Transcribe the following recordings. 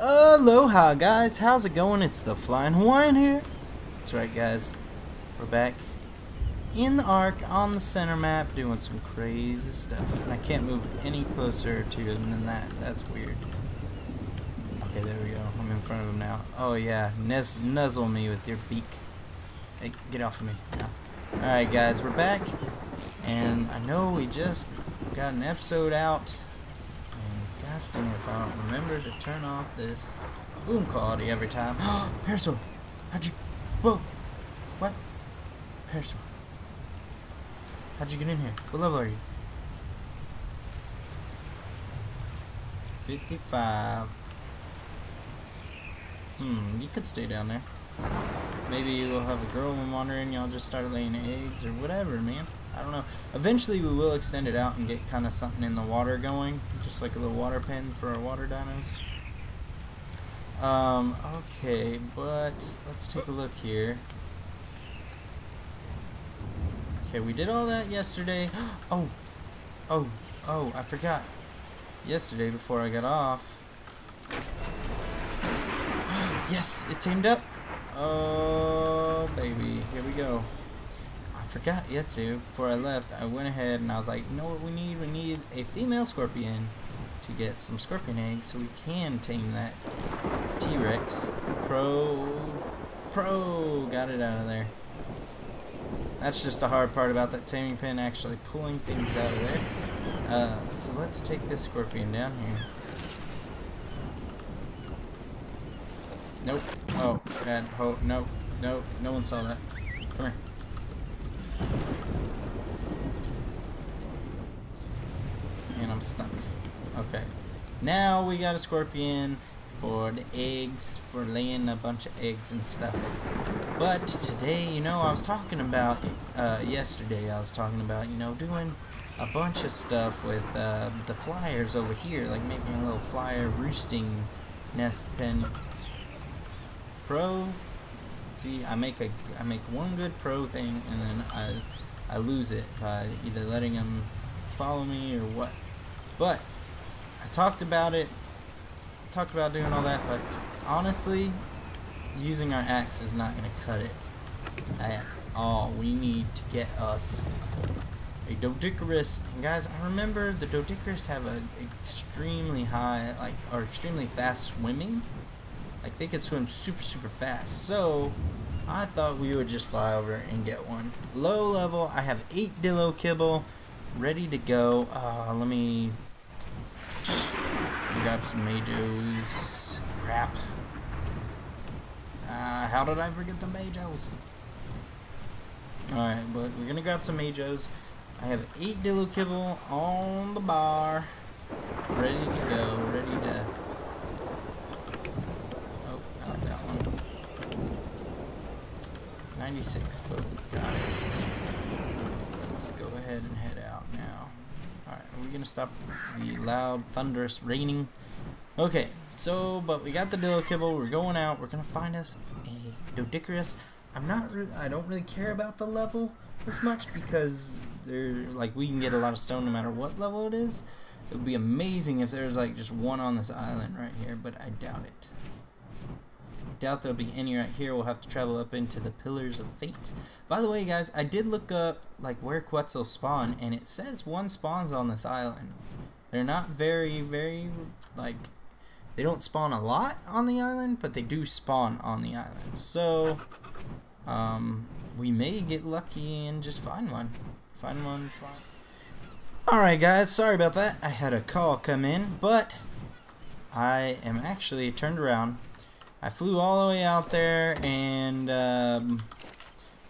Aloha guys, how's it going? It's the Flying Hawaiian here. That's right guys, we're back in the Ark on the center map doing some crazy stuff. And I can't move any closer to him than that, that's weird. Okay, there we go, I'm in front of him now. Oh yeah, Nuz nuzzle me with your beak. Hey, get off of me now. Alright guys, we're back. And I know we just got an episode out If I don't remember to turn off this boom quality every time. Parasaur! How'd you... Whoa! What? Parasaur. How'd you get in here? What level are you? 55. Hmm, you could stay down there. Maybe we'll have a girl wandering, y'all just start laying eggs or whatever, man. I don't know. Eventually we will extend it out and get kind of something in the water going, just like a little water pen for our water dinos. Um, okay, but let's take a look here. Okay, we did all that yesterday. Oh, oh, oh, I forgot. Yesterday before I got off. yes, it teamed up. Oh, baby, here we go forgot yesterday before I left, I went ahead and I was like, you know what we need? We need a female scorpion to get some scorpion eggs so we can tame that T-Rex. Pro, pro, got it out of there. That's just the hard part about that taming pen, actually pulling things out of there. Uh, so let's take this scorpion down here. Nope. Oh, bad. Oh, nope. Nope. No one saw that. Come here. And I'm stuck. Okay. Now we got a scorpion for the eggs, for laying a bunch of eggs and stuff. But today, you know, I was talking about, uh, yesterday I was talking about, you know, doing a bunch of stuff with uh, the flyers over here, like making a little flyer roosting nest pen. Pro see, I make a I make one good pro thing, and then I I lose it by either letting them follow me or what. But I talked about it, talked about doing all that, but honestly, using our axe is not going to cut it at all. We need to get us a Doedicurus. And guys, I remember the Doedicurus have an extremely high, like, or extremely fast swimming. Like they could swim super super fast. So I thought we would just fly over and get one. Low level, I have eight Dilo Kibble ready to go. Uh, let me grab some Mejos. Crap. Uh, how did I forget the Mejos? Alright, but we're gonna grab some Mejos. I have eight Dilo Kibble on the bar. Ready to go, ready to Oh, 96, but got it. Let's go ahead and head out. Alright, are we going to stop the loud, thunderous raining? Okay, so, but we got the Dilo Kibble, we're going out, we're to find us a Doedicurus. I'm not really, I don't really care about the level as much because they're, like, we can get a lot of stone no matter what level it is. It would be amazing if there's, like, just one on this island right here, but I doubt it doubt there'll be any right here. We'll have to travel up into the Pillars of Fate. By the way, guys, I did look up like where Quetzal spawn, and it says one spawns on this island. They're not very, very like they don't spawn a lot on the island, but they do spawn on the island. So um, we may get lucky and just find one. Find one. Find. Alright guys, sorry about that. I had a call come in, but I am actually turned around I flew all the way out there and um,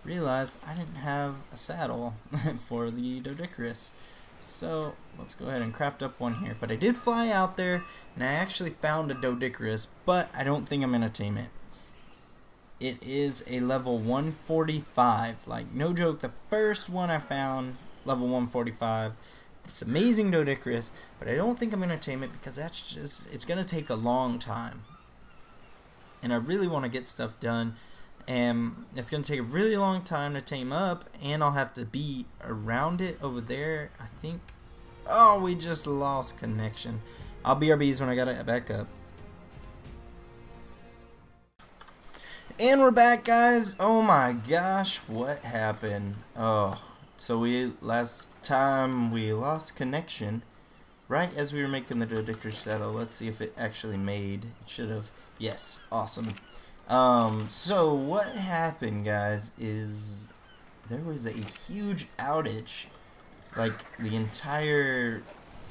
realized I didn't have a saddle for the Doedicurus. So let's go ahead and craft up one here. But I did fly out there and I actually found a Doedicurus, but I don't think I'm going to tame it. It is a level 145. Like, no joke, the first one I found, level 145. It's amazing Doedicurus, but I don't think I'm going to tame it because that's just, it's going to take a long time and I really want to get stuff done and it's going to take a really long time to tame up and I'll have to be around it over there I think oh we just lost connection I'll BRBs when I got it back up And we're back, guys. Oh my gosh, what happened? Oh, so we last time we lost connection right as we were making the Doedicker saddle. Let's see if it actually made. It should have. Yes, awesome. Um, so what happened, guys, is there was a huge outage. Like the entire,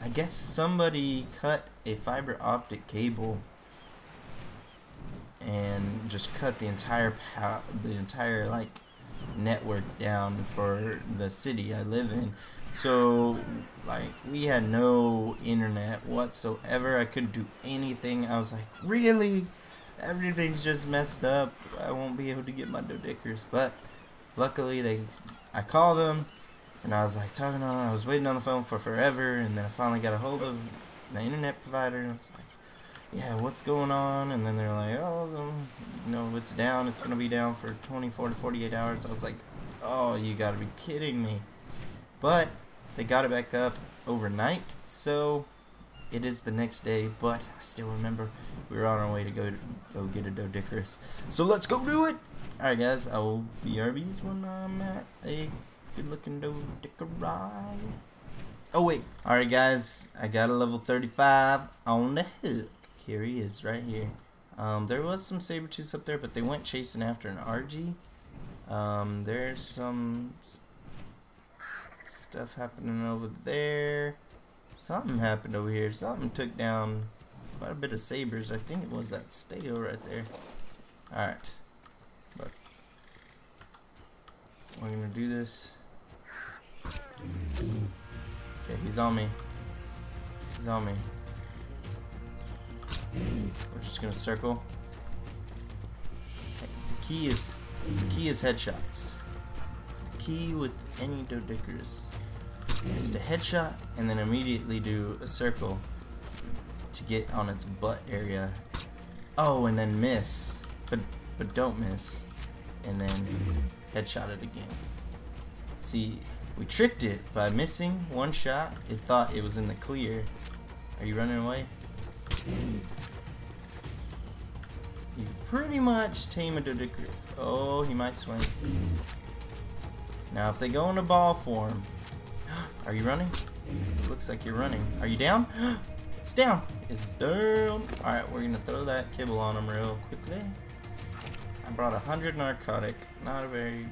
I guess somebody cut a fiber optic cable and just cut the entire the entire like network down for the city I live in. So like we had no internet whatsoever. I couldn't do anything. I was like, really? Everything's just messed up. I won't be able to get my Doedickers. But luckily they I called them and I was like talking on I was waiting on the phone for forever and then I finally got a hold of the internet provider and I was like yeah, what's going on? And then they're like, oh, you know, it's down. It's going to be down for 24 to 48 hours. I was like, oh, you got to be kidding me. But they got it back up overnight, so it is the next day. But I still remember we were on our way to go to, go get a Doedicurus. So let's go do it. All right, guys, I will be RBs when I'm at a good-looking Doedicuri. Oh wait, all right, guys, I got a level 35 on the hook. Here he is, right here. Um, there was some saber tooths up there, but they went chasing after an Argy. Um, there's some stuff happening over there. Something happened over here. Something took down quite a bit of sabers. I think it was that stale right there. Alright. But we're gonna do this. Okay, he's on me. He's on me. We're just gonna circle. The key is the key is headshots. Key with any Doedickers is to headshot and then immediately do a circle to get on its butt area. Oh, and then miss, but but don't miss, and then headshot it again. See, we tricked it by missing one shot. It thought it was in the clear. Are you running away? You pretty much tame a Doedicker. Oh, he might swing. Now, if they go into ball form, are you running? Looks like you're running. Are you down? It's down. It's down. Alright, we're gonna throw that kibble on him real quickly. I brought a hundred narcotic. Not a very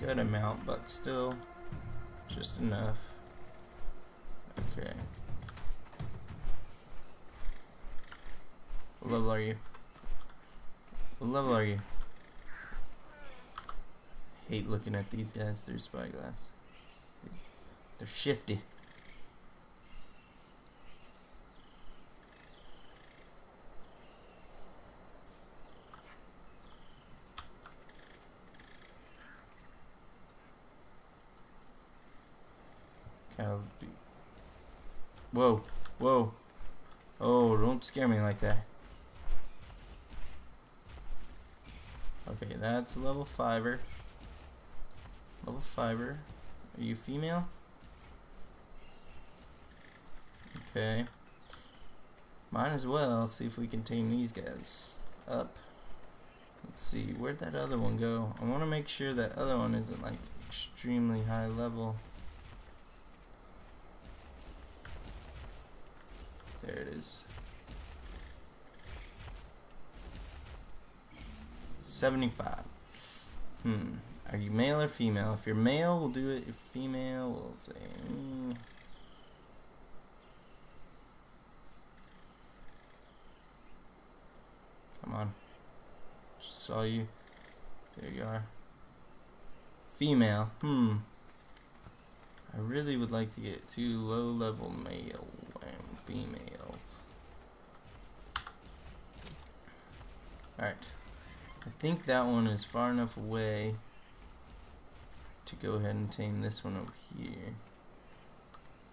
good amount, but still just enough. Okay. What level are you? What level are you? Hate looking at these guys through spyglass. They're shifty. Whoa, whoa. Oh, don't scare me like that. Okay, that's level fiber. Level fiber. Are you female? Okay. Might as well see if we can tame these guys up. Let's see, where'd that other one go? I want to make sure that other one isn't like extremely high level. There it is. 75. Hmm. Are you male or female? If you're male, we'll do it. If female, we'll say... Mm. Come on. Just saw you. There you are. Female. Hmm. I really would like to get two low-level male and females. Alright. I think that one is far enough away to go ahead and tame this one over here.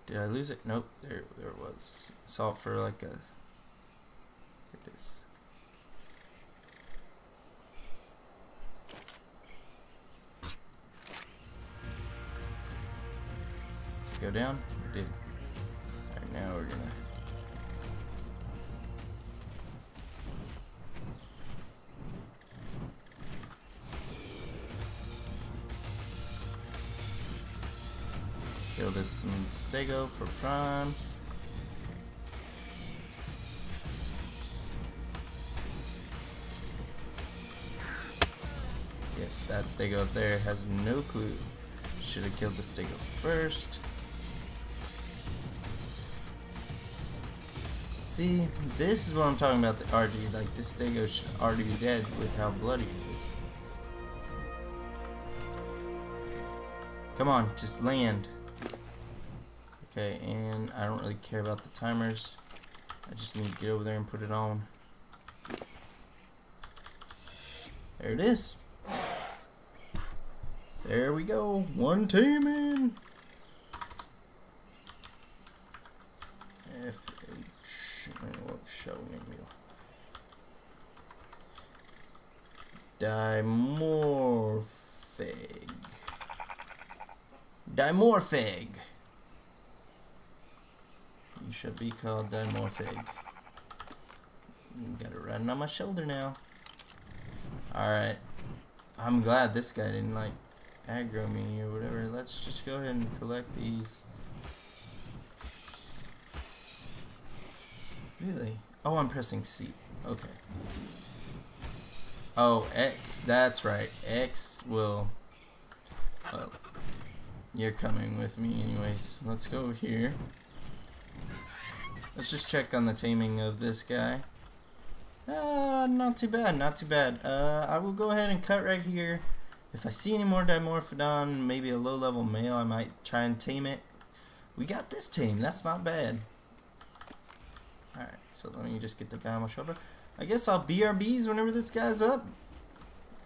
Did I lose it? Nope, there, there it was. Saw it for like a. It is. Go down? Kill this some Stego for Prime. Yes, that Stego up there has no clue. Should have killed the Stego first. See, this is what I'm talking about the Argy. Like, this Stego should already be dead with how bloody it is. Come on, just land. Okay, and I don't really care about the timers. I just need to get over there and put it on. There it is. There we go. One team in. FH. Showing you. Dimorphig. Dimorphig. Should be called Dimorphig. Got it riding on my shoulder now. Alright. I'm glad this guy didn't like aggro me or whatever. Let's just go ahead and collect these. Really? Oh, I'm pressing C. Okay. Oh, X. That's right. X will... Well, you're coming with me anyways. Let's go here. Let's just check on the taming of this guy. Uh, not too bad, not too bad. Uh, I will go ahead and cut right here. If I see any more Dimorphodon, maybe a low-level male, I might try and tame it. We got this tame. That's not bad. Alright, so let me just get the my shoulder. I guess I'll BRBs whenever this guy's up.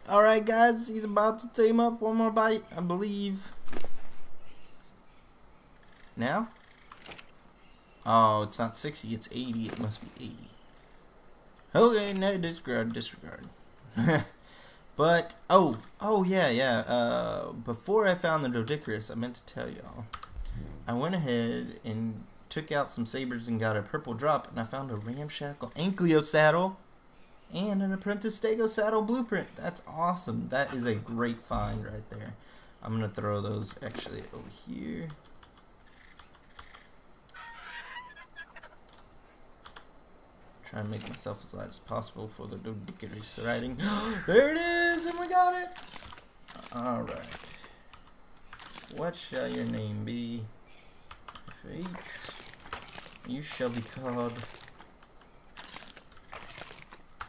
Alright guys, he's about to tame up one more bite, I believe. Now? Oh, it's not 60, it's 80. It must be 80. Okay, no, disregard, disregard. but, oh, oh yeah, yeah. Uh, before I found the Doedicurus, I meant to tell y'all. I went ahead and took out some sabers and got a purple drop, and I found a ramshackle ankylo saddle and an apprentice stego saddle blueprint. That's awesome. That is a great find right there. I'm gonna throw those actually over here. Try and make myself as light as possible for the Doedicurus riding. there it is, and we got it. All right. What shall your name be? H. You shall be called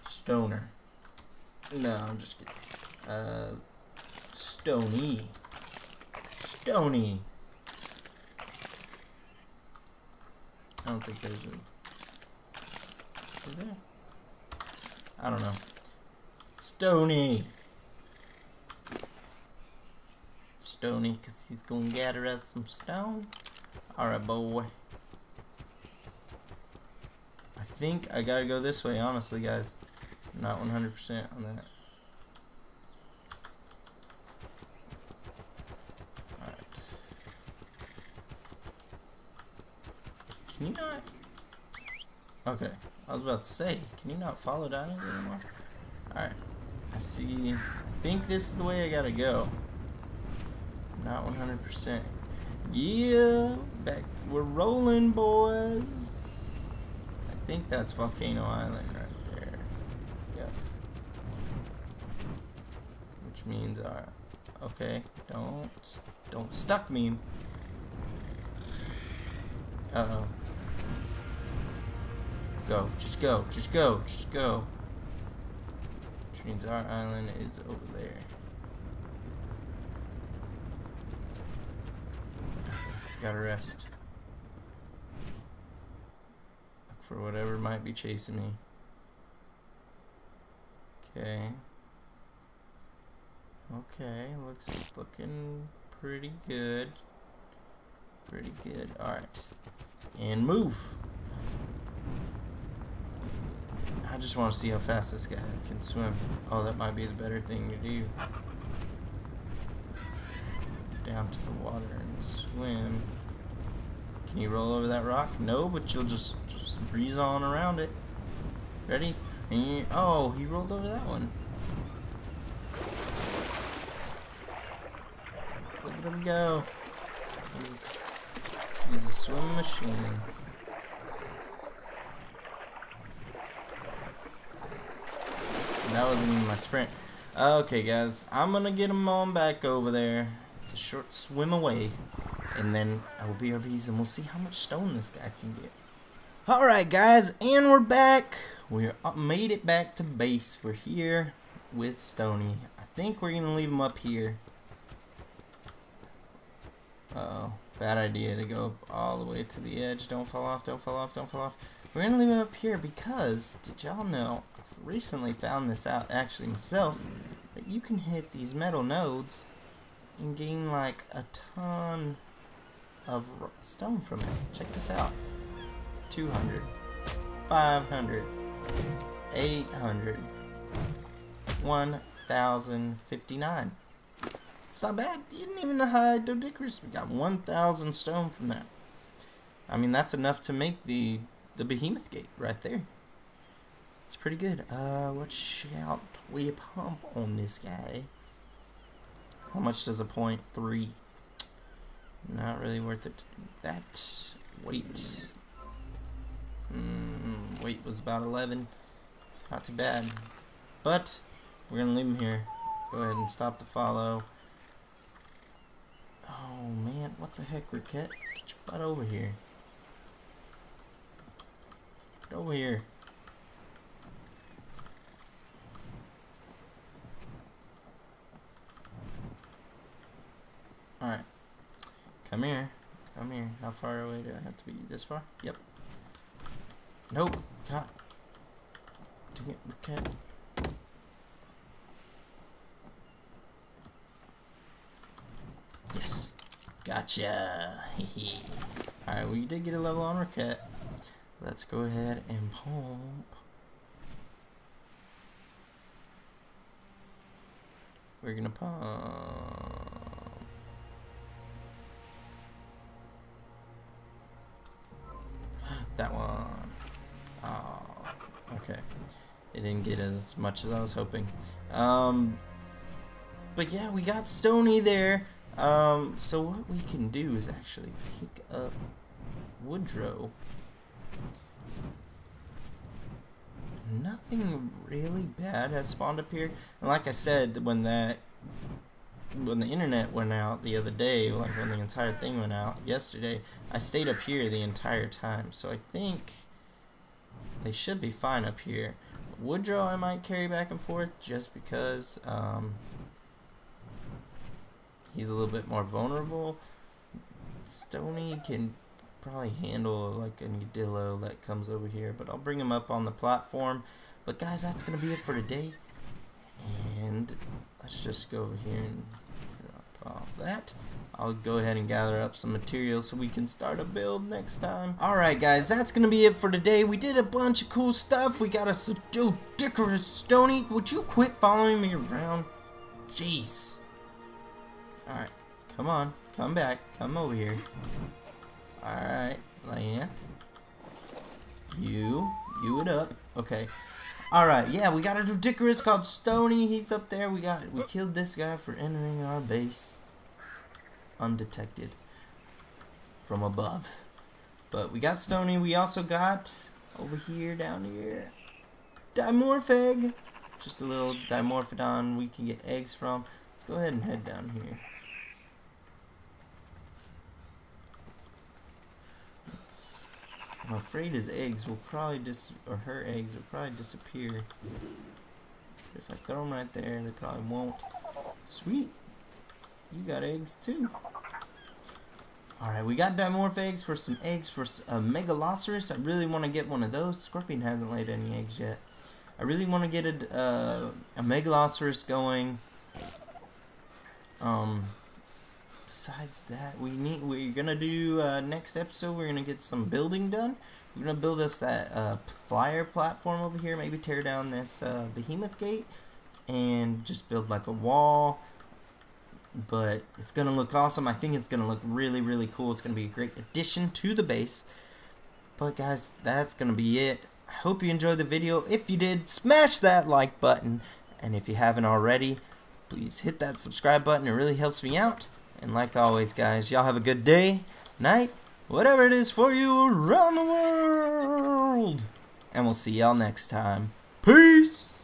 Stoner. No, I'm just kidding. Uh, Stony. Stony. I don't think there's a. I don't know. Stony. Stony, because he's going to gather us some stone. Alright, boy. I think I gotta go this way, honestly, guys. not 100% on that. Can you not... Okay. I was about to say, can you not follow down anymore? Alright. I see. I think this is the way I gotta go. Not 100%. Yeah, back. We're rolling, boys. I think that's Volcano Island right there. Yep. Which means, uh, okay, don't don't stuck me. Uh oh. Go, just go, just go, just go. Which means our island is over there. Gotta rest. Look for whatever might be chasing me. Okay. Okay, looks looking pretty good. Pretty good. Alright. And move. I just want to see how fast this guy can swim. Oh, that might be the better thing to do down to the water and swim. Can you roll over that rock? No, but you'll just, just breeze on around it. Ready? You, oh, he rolled over that one. Look at him go. He's He's a swim machine. That wasn't even my sprint. Okay, guys, I'm gonna get him on back over there. It's a short swim away. And then I will BRBs and we'll see how much stone this guy can get. Alright, guys, and we're back. We made it back to base. We're here with Stony. I think we're gonna leave him up here. Uh oh, bad idea to go all the way to the edge. Don't fall off, don't fall off, don't fall off. We're gonna leave him up here because, did y'all know, recently found this out actually myself, that you can hit these metal nodes and gain like a ton of stone from it. Check this out. 200, 500, 800, 1059. It's not bad. You didn't even hide Doedicurus. We got 1,000 stone from that. I mean, that's enough to make the the behemoth gate right there. It's pretty good. Uh, let's shout we pump on this guy. How much does a point three? Not really worth it. That weight. Mm, weight was about 11. Not too bad. But we're gonna leave him here. Go ahead and stop the follow. Oh man, what the heck, Riquette? Get your butt over here. Get over here. Alright. Come here. Come here. How far away do I have to be? This far? Yep. Nope. God. Dang it, Riquette. Yes. Gotcha. Alright, we did get a level on Riquette. Let's go ahead and pump. We're gonna pump. That one. Oh, okay. It didn't get as much as I was hoping. Um, but yeah, we got Stony there. Um, so what we can do is actually pick up Woodrow. Nothing really bad has spawned up here. And like I said, when that when the internet went out the other day, like when the entire thing went out yesterday, I stayed up here the entire time. So I think they should be fine up here. Woodrow I might carry back and forth just because um, he's a little bit more vulnerable. Stony can probably handle like a Udillo that comes over here, but I'll bring him up on the platform. But guys, that's going to be it for today. And let's just go over here and off that. I'll go ahead and gather up some materials so we can start a build next time. Alright guys, that's going to be it for today. We did a bunch of cool stuff. We got a Doedicurus Stony. Would you quit following me around? Jeez. Alright, come on. Come back. Come over here. Alright, land. You. You it up. Okay. Alright, yeah, we got a Doedicurus called Stony. He's up there. We got we killed this guy for entering our base undetected from above. But we got Stony. We also got over here, down here, Dimorphegg. Just a little Dimorphodon we can get eggs from. Let's go ahead and head down here. I'm afraid his eggs will probably dis or her eggs will probably disappear. If I throw them right there, they probably won't. Sweet. You got eggs too. Alright, we got Dimorph eggs for some eggs for a Megaloceros. I really want to get one of those. Scorpion hasn't laid any eggs yet. I really want to get a, uh, a Megaloceros going. Um, besides that, we need we're gonna do uh, next episode. We're gonna get some building done. We're gonna build us that uh, flyer platform over here. Maybe tear down this uh, behemoth gate and just build like a wall. But it's gonna look awesome. I think it's gonna look really really cool. It's gonna be a great addition to the base. But guys, that's gonna be it. I hope you enjoyed the video. If you did, smash that like button. And if you haven't already, please hit that subscribe button. It really helps me out. And like always, guys, y'all have a good day, night, whatever it is for you around the world. And we'll see y'all next time. Peace!